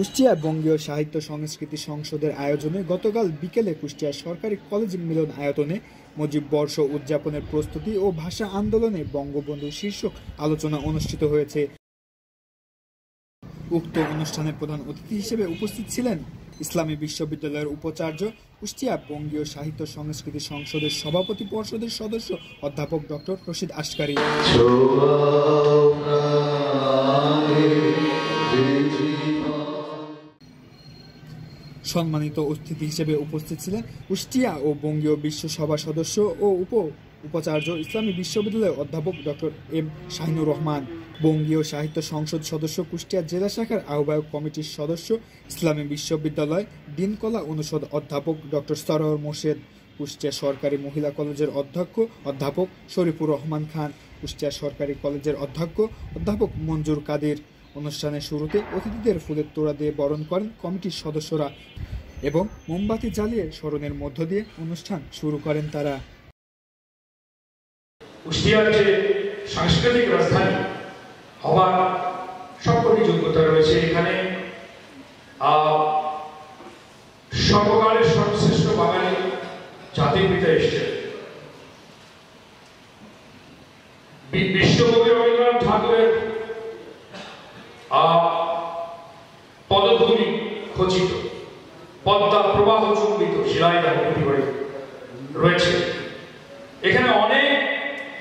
কুষ্টিয়া বঙ্গীয় সাহিত্য সংস্কৃতি সংসদের আয়োজনে গতকাল বিকেলে কুষ্টিয়া সরকারি কলেজ মিলন আয়তনে মুজিব বর্ষ উদযাপনের প্রস্তুতি ও ভাষা আন্দোলনে বঙ্গবন্ধু শীর্ষক আলোচনা অনুষ্ঠিত হয়েছে। উক্ত অনুষ্ঠানে প্রধান অতিথি হিসেবে উপস্থিত ছিলেন ইসলামী বিশ্ববিদ্যালয়ের উপাচার্য, কুষ্টিয়া বঙ্গীয় সাহিত্য সংস্কৃতি সংসদের সভাপতি পর্ষদের সদস্য অধ্যাপক ডক্টর রশিদ আশকারী। সম্মানিত অতিথি হিসেবে উপস্থিত ছিলেন কুষ্টিয়া ও বঙ্গীয় বিশ্ব সভা সদস্য ও উপ উপাচার্য ইসলামী বিশ্ববিদ্যালয়ের অধ্যাপক ডক্টর এম শাহিনুর রহমান, বঙ্গীয় সাহিত্য সংসদ সদস্য কুষ্টিয়া জেলা শাখার আহ্বায়ক কমিটির সদস্য ইসলামী বিশ্ববিদ্যালয় দিনকলা অনুষদ অধ্যাপক ডক্টর সরোয়ার মোর্শেদ, কুষ্টিয়া সরকারি মহিলা কলেজের অধ্যক্ষ অধ্যাপক শরীফুর রহমান খান, কুষ্টিয়া সরকারি কলেজের অধ্যক্ষ অধ্যাপক মঞ্জুর কাদের অনুষ্ঠানের শুরুতে অতিথিদের ফুলের তোড়া দিয়ে বরণ করেন কমিটির সদস্যরা এবং মোমবাতি জ্বালিয়ে স্মরণের মধ্য দিয়ে অনুষ্ঠান শুরু করেন তারা। কুষ্টিয়ার সাংস্কৃতিক রাজধানী হওয়ার সবকটি যোগ্যতা রয়েছে এখানে। সর্বকালের সর্বশ্রেষ্ঠ বাঙালি জাতির পিতা এসছে বিশ্বকবি রবীন্দ্রনাথ ঠাকুরের পদধ্বনি খচিত, পদ্মা প্রবাহ চুম্বিত, শিলায় দেখি রয়েছে। এখানে অনেক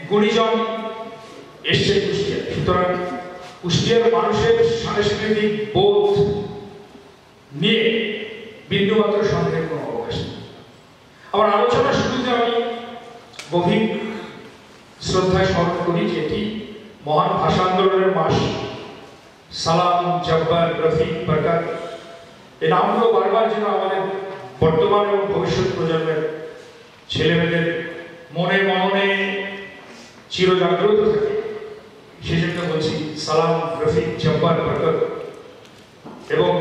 গুণীজন এসছে কুষ্টিয়া সুতরাং কুষ্টিয়ার মানুষের সাংস্কৃতিক বোধ নিয়ে বিন্দুমাত্র সন্দেহের কোনো অবকাশ নেই। আমার আলোচনার শুরুতে আমি গভীর শ্রদ্ধায় স্মরণ করি যে এটি মহান ভাষা আন্দোলনের মাস। সালাম, জব্বার, রফিক, বরকাত। এই নামগুলো বারবার যেন আমাদের বর্তমান এবং ভবিষ্যৎ প্রজন্মের ছেলেমেয়েদের মনে মননে চিরজাগ্রত থাকে। সেজন্য বলছি সালাম, রফিক, জব্বার, বরকত। এবং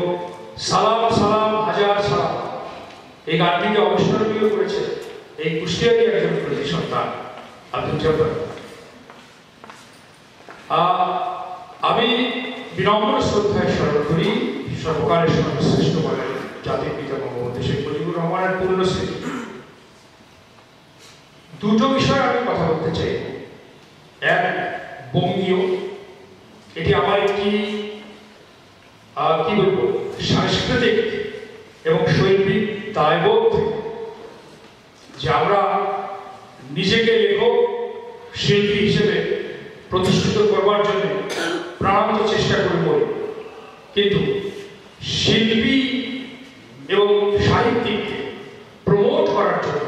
সালাম সালাম, হাজার সালাম। এই গানটিকে অবসরণীয় করেছে এই কুষ্টিয়ারই একজন প্রতি সন্তান আব্দুল জব্বার। আমি বিনম্র শ্রদ্ধায় স্মরণ করি, সর্বকালের সর্বশ্রেষ্ঠ বলে জাতির পিতা বঙ্গবন্ধু শেখ মুজিবুর রহমানের পূর্ণ স্মৃতি দুটো বিষয়ে আমি কথা বলতে চাই। এক, বঙ্গীয়। এটি আমার একটি কি বলব, সাংস্কৃতিক এবং শৈল্পিক দায়বোধ যে আমরা নিজেকে লেখক, শিল্পী হিসেবে প্রতিষ্ঠিত করবার জন্য প্রাণান্ত চেষ্টা করে বলি কিন্তু শিল্পী এবং সাহিত্যিককে প্রমোট করার জন্য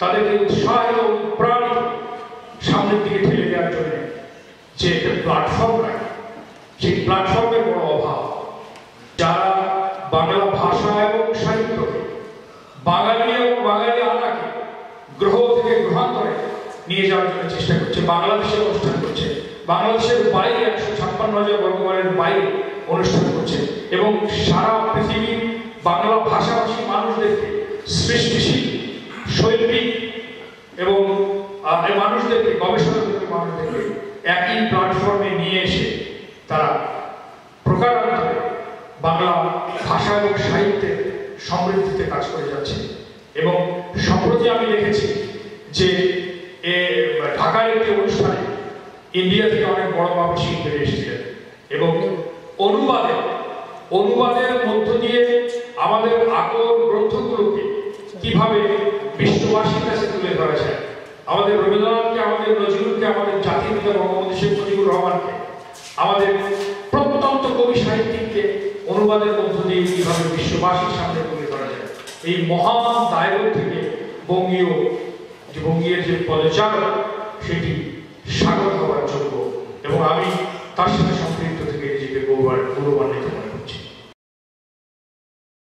তাদেরকে উৎসাহ এবং প্রাণিত সামনের দিকে ঠেলে দেওয়ার জন্য যে একটা প্ল্যাটফর্ম লাগে, সেই প্ল্যাটফর্মের বড় অভাব। যারা বাংলা ভাষা এবং সাহিত্যকে বাঙালি এবং বাঙালি আনাকে গ্রহ থেকে গ্রহান্তরে নিয়ে যাওয়ার জন্য চেষ্টা করছে, বাংলাদেশে অনুষ্ঠান করছে বাংলাদেশের বাইরে একশো ছাপ্পান্ন হাজার বর্গমানের বাইরে অনুষ্ঠান করছে এবং সারা পৃথিবীর বাংলা ভাষাভাষী মানুষদেরকে, সৃষ্টিশীল, শৈল্পিক এবং মানুষদেরকে গবেষণা করতে মানুষদেরকে একই প্ল্যাটফর্মে নিয়ে এসে তারা প্রকারান্তরে বাংলা ভাষা এবং সাহিত্যের সমৃদ্ধিতে কাজ করে যাচ্ছে। এবং সম্প্রতি আমি দেখেছি যে ঢাকার একটি অনুষ্ঠানে ইন্ডিয়া থেকে অনেক বড় বাবু শিল্পীরা এসেছিলেন। এবং অনুবাদে, অনুবাদের মধ্য দিয়ে আমাদের আকর গ্রন্থগুলোকে কীভাবে বিশ্ববাসীর কাছে তুলে ধরা যায় আমাদের রবীন্দ্রনাথকে, আমাদের নজরুলকে, আমাদের জাতির পিতা বঙ্গবন্ধু শেখ মুজিবুর রহমানকে, আমাদের প্রত্যন্ত কবি সাহিত্যিককে অনুবাদের মধ্য দিয়ে কীভাবে বিশ্ববাসীর সামনে তুলে ধরা যায় এই মহান দায়বোধ থেকে বঙ্গীয় যে বঙ্গীয় যে পদচারণা, সেটি যোগ্য এবং আমি তার সাথে